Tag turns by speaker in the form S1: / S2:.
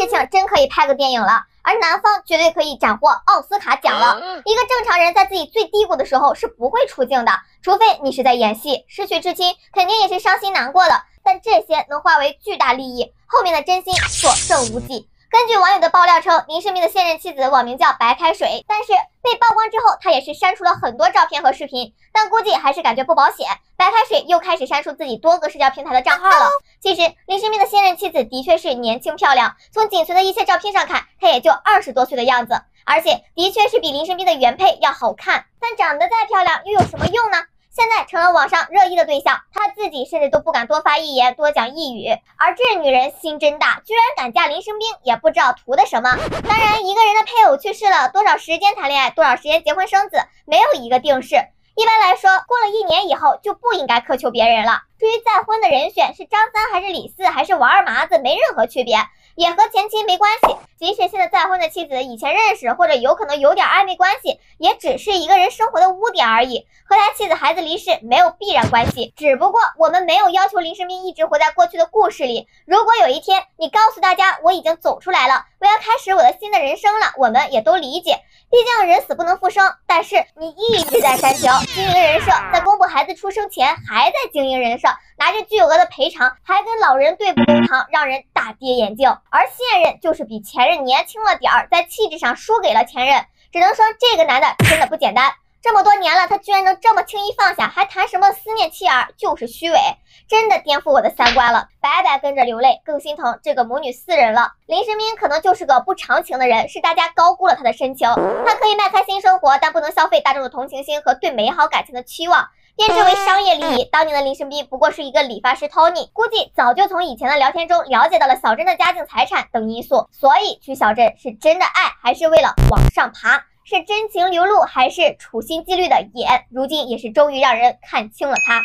S1: 事情真可以拍个电影了，而男方绝对可以斩获奥斯卡奖了。一个正常人在自己最低谷的时候是不会出镜的，除非你是在演戏，失去至亲肯定也是伤心难过的。但这些能化为巨大利益，后面的真心所剩无几。根据网友的爆料称，林世明的现任妻子网名叫白开水，但是被曝光他也是删除了很多照片和视频，但估计还是感觉不保险，白开水又开始删除自己多个社交平台的账号了。其实林生斌的现任妻子的确是年轻漂亮，从仅存的一些照片上看，她也就二十多岁的样子，而且的确是比林生斌的原配要好看。但长得再漂亮又有什么用呢？现在成了网上热议的对象，她自己甚至都不敢多发一言，多讲一语。而这女人心真大，居然敢嫁林生斌，也不知道图的什么。当然，一个人的配偶去世了，多少时间谈恋爱，多少时间结婚生子，没有一个定式。一般来说，过了一年以后就不应该苛求别人了。至于再婚的人选是张三还是李四还是王二麻子，没任何区别。也和前妻没关系，即使现在再婚的妻子以前认识或者有可能有点暧昧关系，也只是一个人生活的污点而已，和他妻子孩子离世没有必然关系。只不过我们没有要求林世斌一直活在过去的故事里。如果有一天你告诉大家我已经走出来了，我要开始我的新的人生了，我们也都理解。毕竟人死不能复生，但是你一直在煽情经营人设，在公布孩子出生前还在经营人设，拿着巨额的赔偿，还跟老人对簿公堂，让人大跌眼镜。而现任就是比前任年轻了点儿，在气质上输给了前任，只能说这个男的真的不简单。这么多年了，他居然能这么轻易放下，还谈什么思念妻儿，就是虚伪，真的颠覆我的三观了，白白跟着流泪，更心疼这个母女四人了。林生斌可能就是个不长情的人，是大家高估了他的深情。他可以卖开新生活，但不能消费大众的同情心和对美好感情的期望，编织为商业利益。当年的林生斌不过是一个理发师 Tony，估计早就从以前的聊天中了解到了小珍的家境、财产等因素，所以娶小珍是真的爱，还是为了往上爬？是真情流露，还是处心积虑的演？如今也是终于让人看清了他。